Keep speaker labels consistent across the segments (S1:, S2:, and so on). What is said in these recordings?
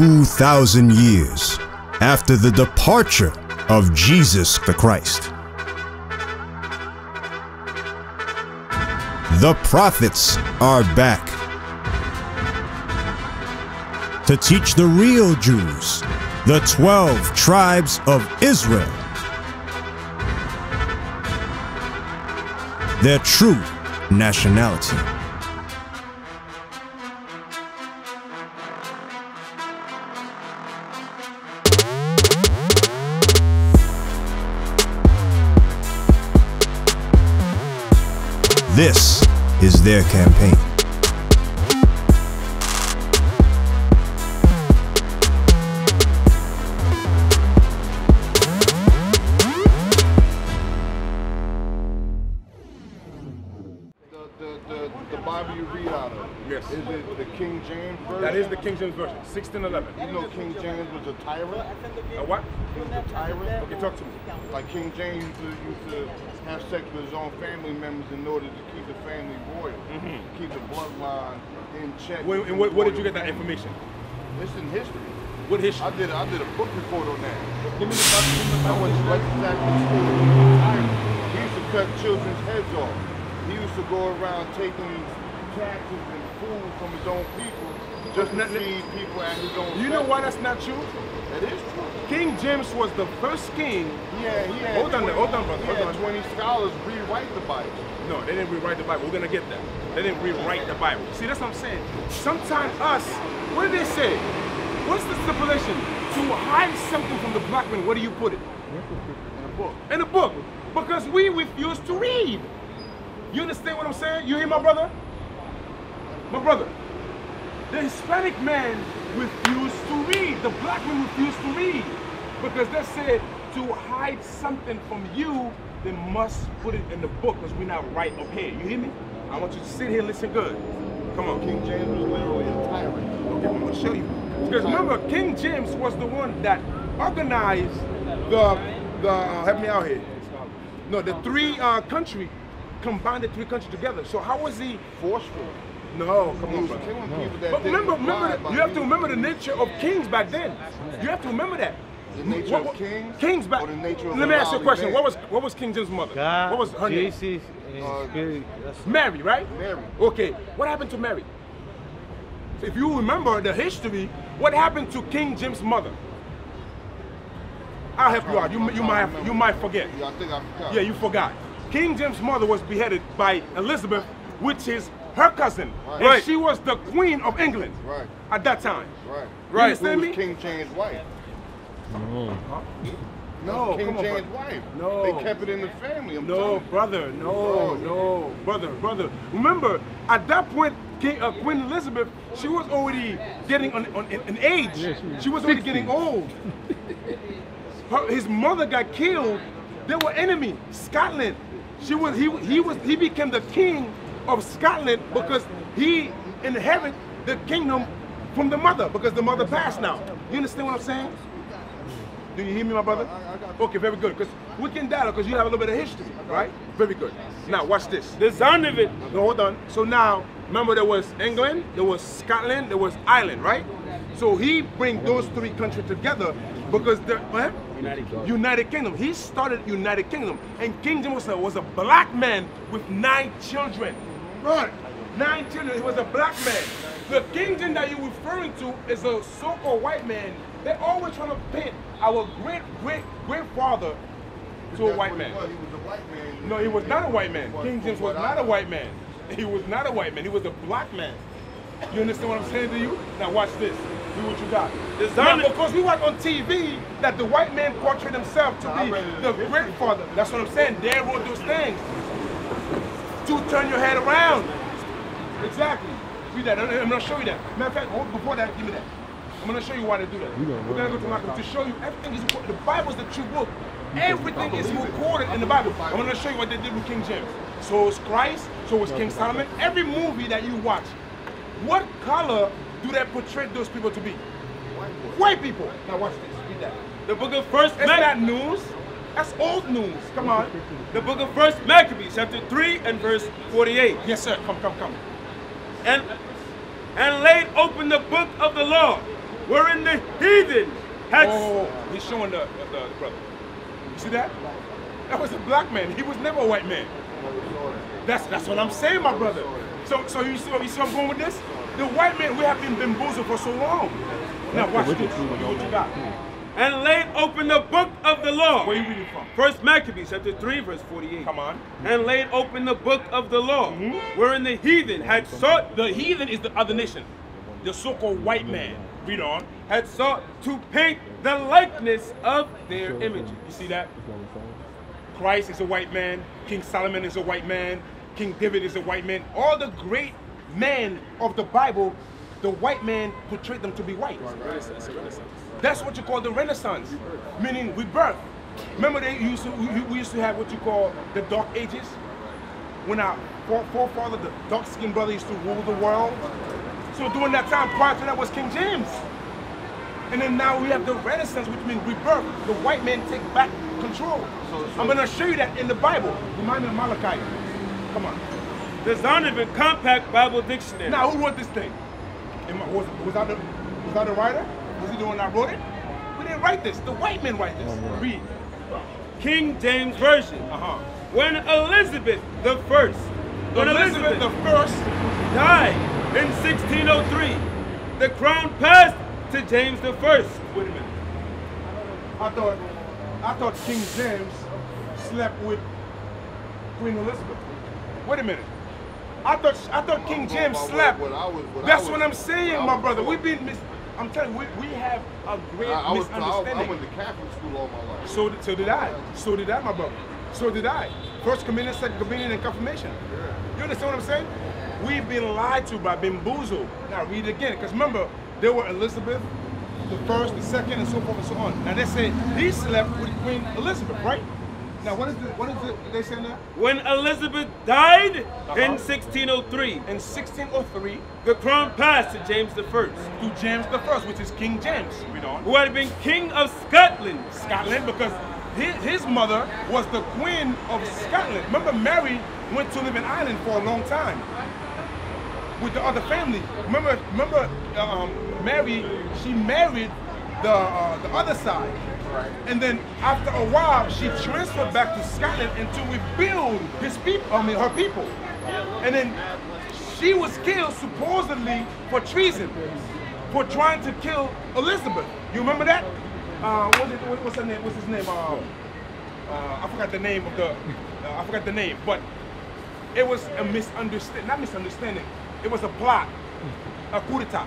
S1: 2,000 years after the departure of Jesus the Christ. The prophets are back to teach the real Jews, the 12 tribes of Israel, their true nationality. This is their campaign.
S2: The, the, the, the Bible you read out of.
S3: Yes.
S2: Is it the King James version?
S3: That is the King James Version, 1611.
S2: You know King James was a tyrant?
S3: A what?
S2: He was a tyrant?
S3: Okay, talk to me.
S2: Like King James used to, used to have sex with his own family members in order to keep the family royal, mm-hmm. keep the bloodline in check.
S3: When, and what, what did you get that information?
S2: It's in history.
S3: What history?
S2: I did I did a book report on that.
S3: Give me the Bible. Give me the
S2: I went to exactly school. He was a tyrant. He used to cut children's heads off. He used to go around taking taxes and food from his own people just to
S3: Now, now-
S2: feed people at his own.
S3: You know why that's not true?
S2: That is true.
S3: King James was the first king.
S2: Yeah, he had.
S3: Hold on there,
S2: 20
S3: hold on, brother,
S2: He
S3: hold on.
S2: 20 scholars rewrite the Bible.
S3: No, they didn't rewrite the Bible. We're gonna get that. They didn't rewrite the Bible. See, that's what I'm saying. Sometimes us, what do they say? What's the stipulation? To hide something from the black man, where do you put it?
S2: In a book.
S3: In a book. Because we refuse to read. You understand what I'm saying? You hear my brother? My brother. The Hispanic man refused to read. The black man refused to read. Because they said to hide something from you, they must put it in the book because we're not right up here. You hear me? I want you to sit here and listen good. Come on.
S2: King James was literally a tyrant.
S3: Okay, I'm gonna show you. Because remember, King James was the one that organized the the uh, help me out here. No, the three uh, country combined the three countries together. So how was he?
S2: Forceful.
S3: No, come
S2: He
S3: on,
S2: was
S3: bro.
S2: killing people that
S3: But remember, remember, the- you have to remember the nature of kings back then. You have to remember that.
S2: The nature
S3: What-
S2: of kings
S3: Kings back.
S2: or the nature of
S3: Let me ask you a question.
S2: man?
S3: What was what was King James' mother?
S4: God,
S3: what was her name?
S4: Jesus, and
S2: Uh,
S3: Mary, right?
S2: Mary.
S3: Okay, what happened to Mary? So if you remember the history, what happened to King James' mother? I'll help you out. You, you might have, you might forget.
S2: Yeah, I think I forgot.
S3: Yeah, you forgot. King James' mother was beheaded by Elizabeth, which is her cousin.
S2: Right.
S3: And
S2: Right.
S3: she was the Queen of England
S2: Right.
S3: at that time.
S2: Right.
S3: You understand
S2: Who
S3: me?
S2: King James' wife?
S3: No,
S2: King
S3: come on,
S2: James'
S3: brother.
S2: wife.
S3: No.
S2: They kept it in the family. I'm
S3: No, brother, no,
S2: Oh.
S3: no, brother, brother. Remember, at that point, King, uh, Queen Elizabeth, she was already getting on, on in, in age. she was already getting old. Her, his mother got killed. They were enemy. Scotland. She was he he was he became the king of Scotland because he inherited the kingdom from the mother because the mother passed now. You understand what I'm saying? Do you hear me, my brother?
S2: I- I got
S3: Okay, very good. Because we can dialogue because you have a little bit of history, right? Very good. Now watch this.
S4: the sound of it.
S3: No, hold on. So now, remember there was England, there was Scotland, there was Ireland, right? So he bring those three countries together because the what?
S4: United Kingdom.
S3: United Kingdom. He started United Kingdom, and King James was a, was a black man with nine children. Right, nine children. He was a black man. The King James that you're referring to is a so-called white man. They're always trying to paint our great great great father to a white man.
S2: He was. He was a white man.
S3: No, he was not a white man. King James was not a white man. He was not a white man. He was a black man. You understand what I'm saying to you? Now watch this. Do what you got. Now, because we watch on TV that the white man portrayed himself to be
S2: read it in
S3: the great father. That's what I'm saying. They wrote those things to turn your head around. Exactly. See that? I'm gonna show you that. Matter of fact, hold- before that, give me that. I'm gonna show you why they do that. We're gonna go to Malcolm to show you everything is recorded. The Bible is the true book. Everything is recorded in the Bible. I'm gonna show you what they did with King James. So it's Christ, so it's King Solomon. Every movie that you watch, what color do they portray those people to be? White people. Now watch this. Read that.
S4: The book of First
S3: It's not news. That's old news. Come on.
S4: The book of First Maccabees, chapter 3 and verse 48.
S3: Yes, sir. Come, come, come.
S4: And and laid open the book of the law wherein the heathen had
S3: Oh, he's showing the, the, the brother. You see that? That was a black man. He was never a white man. That's that's what I'm saying, my brother. So so you see, you see I'm going with this? The white man, we have been bamboozled for so long. Now watch this. What you got?
S4: And laid open the book of the law.
S3: Where you reading from?
S4: First Maccabees chapter 3 verse 48.
S3: Come on.
S4: And laid open the book of the law, mm-hmm. wherein the heathen had sought
S3: The heathen is the other nation. The so-called white man. Read on.
S4: had sought to paint the likeness of their images.
S3: You see that? Christ is a white man. King Solomon is a white man. King David is a white man. All the great men of the Bible, the white man portrayed them to be white. That's what you call the Renaissance, meaning rebirth. Remember they used to, we, used to have what you call the Dark Ages, when our forefather, the dark-skinned brother, used to rule the world. So during that time, prior to that was King James. And then now we have the Renaissance, which means rebirth. The white man take back control. I'm going to show you that in the Bible. Remind me of Malachi. Come on.
S4: The Zondervan Compact Bible Dictionary.
S3: Now, who wrote this thing? Was, was, that the, was that the writer? Was he the one that wrote it? We didn't write this. The white men write this. Read.
S4: King James Version.
S3: Uh-huh.
S4: When Elizabeth the First, when
S3: Elizabeth the first,
S4: died in 1603, the crown passed to James the First.
S3: wait a minute. I thought, I thought King James slept with Queen Elizabeth. Wait a minute. I thought, I thought King James slept.
S2: what I was- what I
S3: That's what I'm saying, my brother. We've been mis- I'm telling you, we, we have a great
S2: I, I was I, I
S3: misunderstanding.
S2: went to Catholic school all my life.
S3: So, so did I. So did I, my brother. So did I. First communion, second communion, and confirmation. You understand what I'm saying? We've been lied to by bamboozled. Now read it again, because remember, there were Elizabeth, the first, the second, and so forth and so on. Now they say he slept with Queen Elizabeth, right? Now what is the what is it they say now?
S4: When Elizabeth died in
S3: Uh-huh.
S4: 1603,
S3: In 1603,
S4: the crown passed to James I.
S3: To James I, which is King James. Read on.
S4: who had been king of Scotland.
S3: Scotland because his, his mother was the queen of Scotland. Remember, Mary went to live in Ireland for a long time with the other family. Remember, remember, um, Mary, she married the uh, the other side, and then after a while, she transferred back to Scotland until we build his people. I mean, her people, and then she was killed supposedly for treason, for trying to kill Elizabeth. You remember that? Uh, what's, it, what's her name? What's his name? Um, uh, I forgot the name of the. Uh, I forgot the name, but it was a misunderstanding. Not misunderstanding. It was a plot, a coup d'état.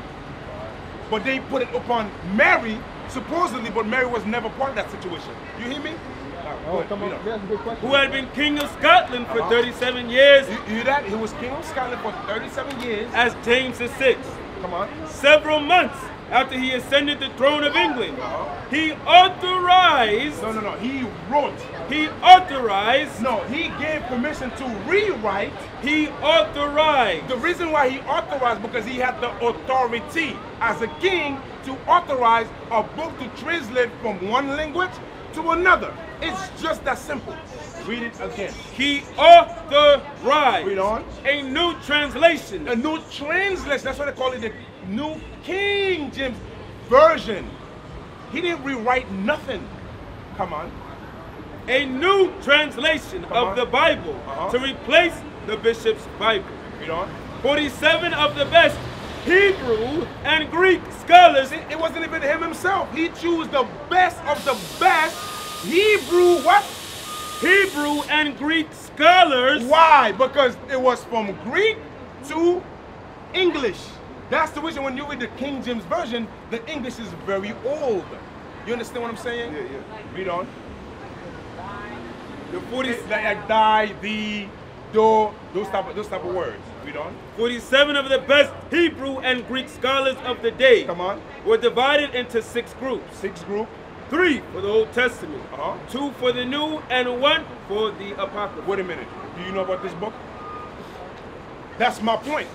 S3: But they put it upon Mary, supposedly, but Mary was never part of that situation. You hear me? Uh, go
S5: Come on,
S3: read on.
S5: that's a good question.
S4: who had been king of Scotland for
S3: Uh-huh.
S4: 37 years
S3: You, you hear that? He was king of Scotland for 37 years.
S4: as James the Sixth.
S3: Come on.
S4: Several months after he ascended the throne of England,
S3: Uh-huh.
S4: he authorized,
S3: No, no, no. He wrote.
S4: he authorized,
S3: No, he gave permission to rewrite.
S4: he authorized
S3: The reason why he authorized because he had the authority as a king to authorize a book to translate from one language to another. It's just that simple. Read it again.
S4: He authorized
S3: Read on.
S4: a new translation
S3: A new translation. That's what they call it, the New King James Version. He didn't rewrite nothing. Come on.
S4: a new translation
S3: Come
S4: of
S3: on.
S4: the Bible
S3: Uh-huh.
S4: to replace the bishop's Bible.
S3: Read on.
S4: 47 of the best Hebrew and Greek scholars
S3: See, it wasn't even him himself. He chose the best of the best Hebrew what?
S4: Hebrew and Greek scholars
S3: Why? Because it was from Greek to English. That's the reason when you read the King James Version, the English is very old. You understand what I'm saying?
S2: Yeah, yeah.
S3: Read on.
S4: the 40,
S3: It's like, like die, thee, do, those type of those type of words. Read on.
S4: 47 of the best Hebrew and Greek scholars of the day
S3: Come on.
S4: were divided into six groups.
S3: Six group.
S4: Three for the Old Testament,
S3: Uh-huh.
S4: two for the New, and one for the Apocrypha.
S3: Wait a minute. Do you know about this book? That's my point.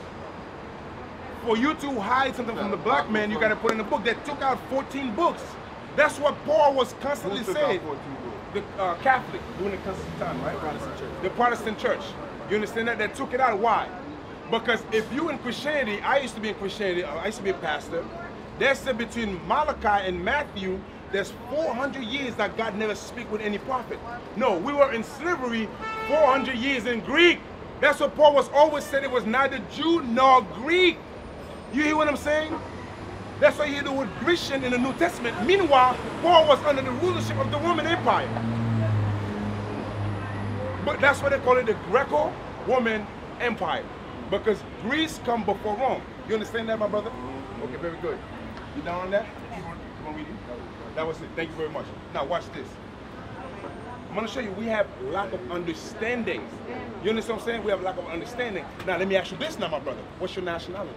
S3: For you to hide something from the black man, you got to put in a book. They took out 14 books. That's what Paul was constantly
S2: Who took out
S3: saying.
S2: 14 books?
S3: The uh, Catholic during the Constantine time, right? Protestant church. The Protestant church. You understand that? They took it out. Why? Because if you in Christianity, I used to be in Christianity. uh, I used to be a pastor, They said between Malachi and Matthew, there's 400 years that God never speak with any prophet. No, we were in slavery 400 years in Greek. That's what Paul was always said. It was neither Jew nor Greek. You hear what I'm saying? That's why you hear the word Grecian in the New Testament. Meanwhile, Paul was under the rulership of the Roman Empire. But that's why they call it the Greco-Roman Empire. Because Greece come before Rome. You understand that, my brother? Okay, very good. You down on that? You want, you want me to? That was it. Thank you very much. Now watch this. I'm gonna show you we have lack of understanding. You understand what I'm saying? We have a lack of understanding. Now let me ask you this now, my brother. What's your nationality?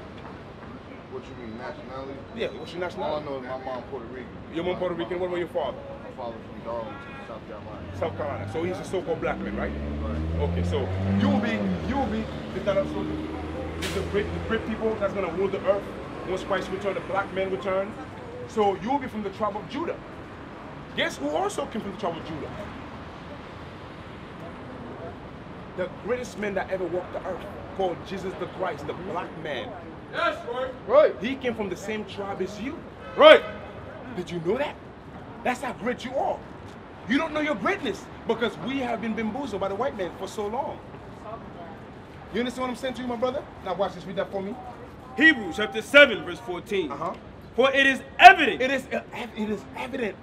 S2: What you mean, nationality?
S3: Yeah, what's your nationality?
S2: All I know is my mom Puerto Rican.
S3: Your mom Puerto Rican, what about your father?
S2: My father's from Darlington, South Carolina.
S3: South Carolina. So he's a so-called black man, right?
S2: Right.
S3: Okay, so you will be, you will be, is that also the great, the great people that's gonna rule the earth once Christ return, the black men return. So you will be from the tribe of Judah. Guess who also came from the tribe of Judah? The greatest man that ever walked the earth, called Jesus the Christ, the black man.
S4: Yes, right.
S3: Right. He came from the same tribe as you.
S4: Right.
S3: Did you know that? That's how great you are. You don't know your greatness because we have been bamboozled by the white man for so long. You understand what I'm saying to you, my brother? Now watch this. Read that for me.
S4: Hebrews chapter 7, verse 14.
S3: Uh-huh.
S4: For it is evident
S3: It is it is evident.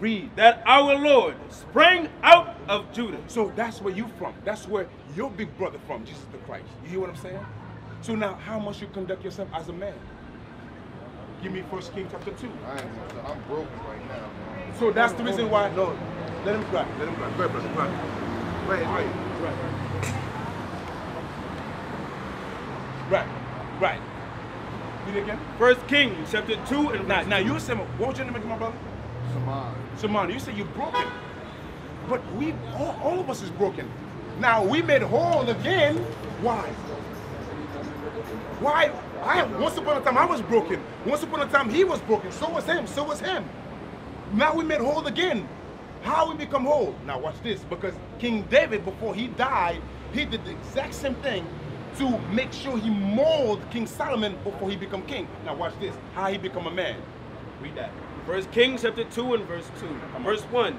S3: Read.
S4: that our Lord sprang out of Judah.
S3: So that's where you from. That's where your big brother from, Jesus the Christ. You hear what I'm saying? So now, how must you conduct yourself as a man? Give me First King chapter two.
S2: I ain't gonna say, I'm broken right now, man.
S3: So that's the reason why. No, let him cry. Let him cry. Go ahead, brother. Cry. Go ahead. Right. Right. Right. Right. Read it again.
S4: First King, chapter 2 and
S3: Now, now you said, what was your name again, my brother?
S2: Saman.
S3: Samana, you said you're broken. But we, all, all of us is broken. Now we made whole again. Why? Why? I once upon a time I was broken. Once upon a time he was broken. So was him. So was him. Now we made whole again. How we become whole? Now watch this. Because King David, before he died, he did the exact same thing to make sure he molded King Solomon before he become king. Now watch this. How he become a man. Read that.
S4: First Kings chapter 2 and verse 2. Verse 1.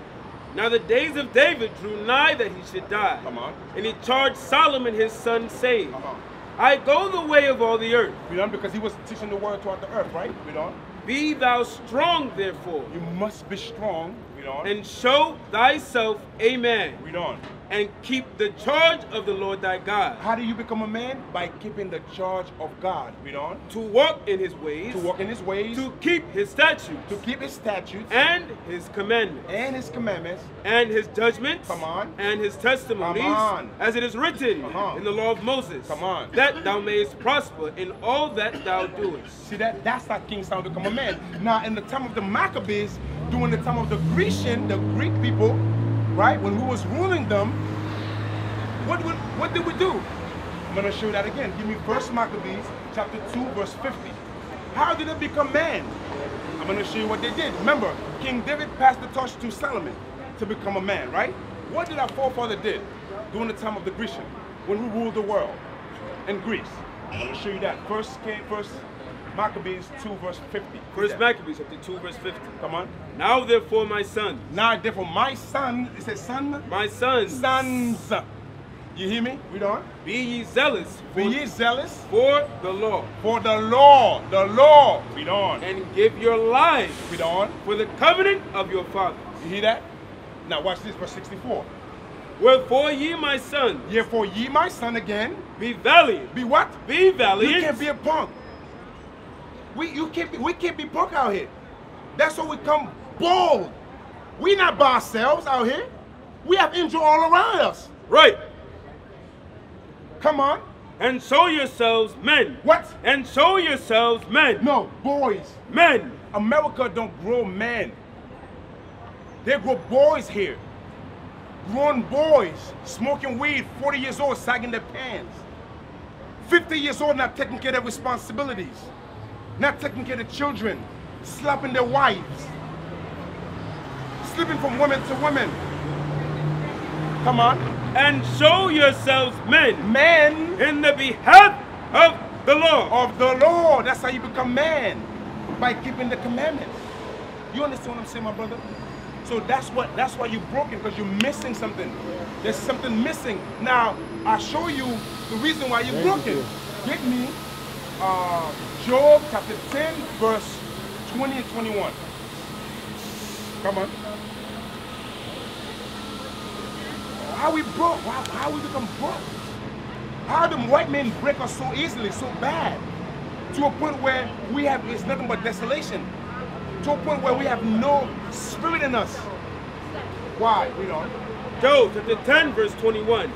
S4: Now the days of David drew nigh that he should die.
S3: Come on.
S4: And he charged Solomon his son, saying,
S3: Uh-huh.
S4: I go the way of all the earth.
S3: Read on because he was teaching the word throughout the earth, right? Read on.
S4: Be thou strong, therefore,
S3: You must be strong.
S4: And show thyself a man,
S3: read on.
S4: and keep the charge of the Lord thy God,
S3: How do you become a man? By keeping the charge of God. Read on.
S4: to walk in his ways,
S3: To walk in his ways.
S4: to keep his statutes,
S3: to keep his statutes
S4: and his commandments,
S3: and his commandments.
S4: and his judgments,
S3: Come on.
S4: and his testimonies,
S3: Come on.
S4: as it is written
S3: Uh-huh.
S4: in the law of Moses,
S3: Come on.
S4: that thou mayest prosper in all that thou doest.
S3: See that? That's how King Solomon become a man. Now, in the time of the Maccabees, during the time of the Grecian, the Greek people, right? When we was ruling them, what would, what did we do? I'm gonna show you that again. Give me First Maccabees, chapter 2, verse 50. How did they become man? I'm gonna show you what they did. Remember, King David passed the torch to Solomon to become a man, right? What did our forefather did during the time of the Grecian, when we ruled the world in Greece? I'm gonna show you that. First King, First Maccabees 2, verse 50.
S4: First Maccabees chapter 2, verse 50.
S3: Come on.
S4: Now therefore, my son,
S3: Now, therefore, my son, it says son,
S4: my sons,
S3: sons. You hear me? Read on.
S4: be ye zealous
S3: Be ye zealous
S4: for the law,
S3: for the law, the law. Read on.
S4: and give your lives
S3: Read on.
S4: for the covenant of your father.
S3: You hear that? Now watch this, verse 64.
S4: Wherefore ye, my son,
S3: Therefore, ye, my son, again,
S4: be valiant,
S3: be what?
S4: be valiant,
S3: You can't be a punk. We you can't be we can't be punk out here. That's why we come bold. We not by ourselves out here. We have angel all around us.
S4: right,
S3: Come on.
S4: and show yourselves men.
S3: What?
S4: And show yourselves men.
S3: No, boys.
S4: Men.
S3: America don't grow men. They grow boys here. Grown boys smoking weed, 40 years old, sagging their pants. 50 years old, not taking care of their responsibilities. Not taking care of children. Slapping their wives. Sleeping from women to women. Come on.
S4: And show yourselves men
S3: Men
S4: in the behalf of the law.
S3: of the Lord. That's how you become man. by keeping the commandments. You understand what I'm saying, my brother? So that's what that's why you're broken because you're missing something. There's something missing. Now I show you the reason why you're broken. Get me uh, Job chapter 10, verse 20 and 21. Come on. How we broke? How, how we become broke? How the white men break us so easily, so bad? To a point where we have it's nothing but desolation. To a point where we have no spirit in us. Why? We don't.
S4: Job chapter 10, verse 21.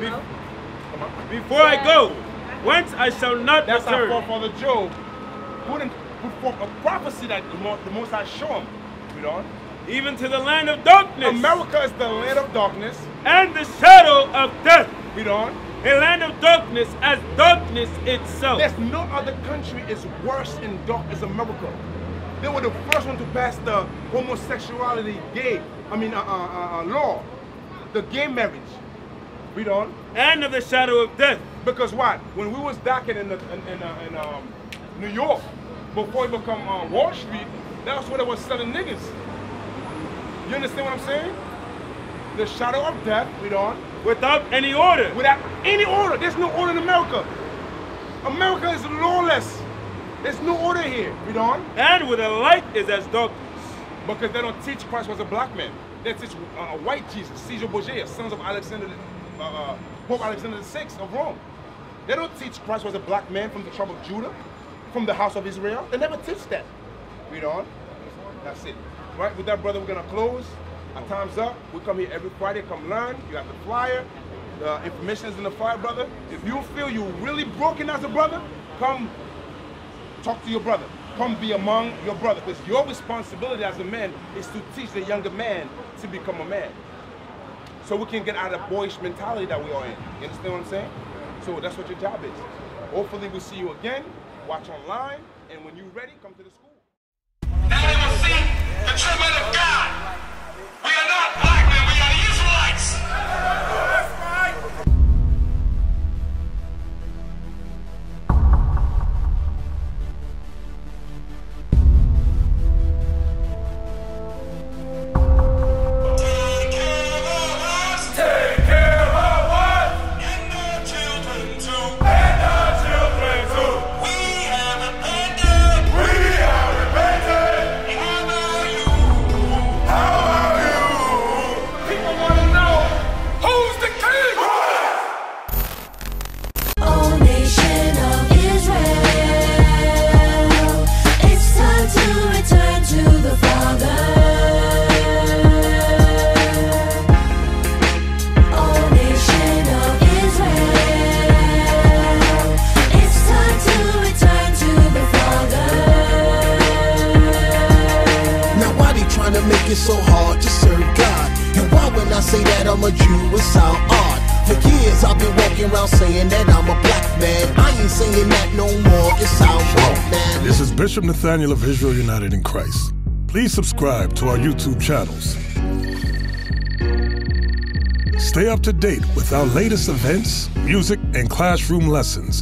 S4: Be- before I go, whence I shall not
S3: That's our
S4: return.
S3: forefather Job in, put forth a prophecy that the most, the most High show him. We don't.
S4: even to the land of darkness
S3: America is the land of darkness.
S4: and the shadow of death.
S3: Read don't.
S4: A land of darkness as darkness itself.
S3: There's no other country is worse in dark as America. They were the first one to pass the homosexuality gay, I mean, uh, uh, uh, uh, law, the gay marriage. Read on.
S4: And of the shadow of death.
S3: Because what? When we was docking in, the, in, in, uh, in um, New York, before it become uh, Wall Street, that's where they was selling niggas. You understand what I'm saying? The shadow of death, read on,
S4: Without any order.
S3: without any order. There's no order in America. America is lawless. There's no order here. Read on.
S4: And with a light is as darkness.
S3: Because they don't teach Christ was a black man. They teach uh, a white Jesus, Caesar Borgia, sons of Alexander, uh, uh, Pope Alexander VI of Rome. They don't teach Christ was a black man from the tribe of Judah, from the house of Israel. They never teach that. Read on. That's it. Right, with that, brother, we're going to close. Our time's up. We come here every Friday. Come learn. You have the flyer. The information is in the flyer, brother. If you feel you're really broken as a brother, come talk to your brother. Come be among your brother. Because your responsibility as a man is to teach the younger man to become a man. So we can get out of boyish mentality that we are in. You understand what I'm saying? So that's what your job is. Hopefully we'll see you again. Watch online. And when you're ready, come to the school.
S5: Now they will see the true men of God.
S6: I'm a Jew, it sound odd? For years I've been walking around saying that I'm a black man. I ain't saying that no more, it sound wrong, man.
S7: This is Bishop Nathanyel of Israel United in Christ. Please subscribe to our YouTube channels. Stay up to date with our latest events, music, and classroom lessons.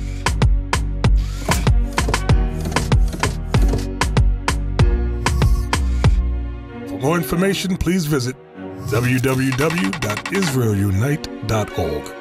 S7: More information, please visit www.israelunite.org.